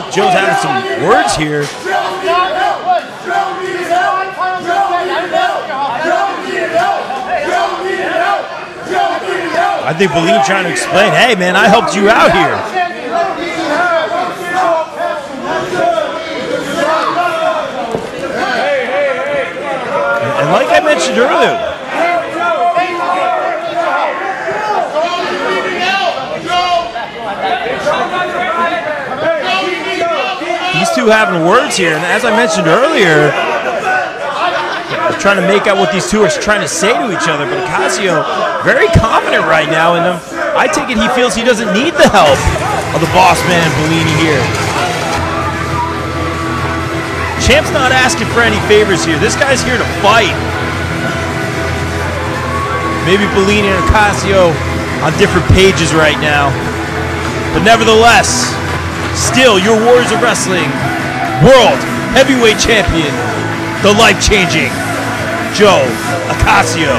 Joe's having some words here. I think Bellini trying to explain, hey man, I helped you out here. And like I mentioned earlier, two having words here, and as I mentioned earlier, trying to make out what these two are trying to say to each other. But Ocasio, very confident right now, and um, I take it he feels he doesn't need the help of the boss man Bellini here. Champ's not asking for any favors here. This guy's here to fight. Maybe Bellini and Ocasio on different pages right now. But nevertheless, still your Warriors of Wrestling World Heavyweight Champion, the life changing Joe Ocasio.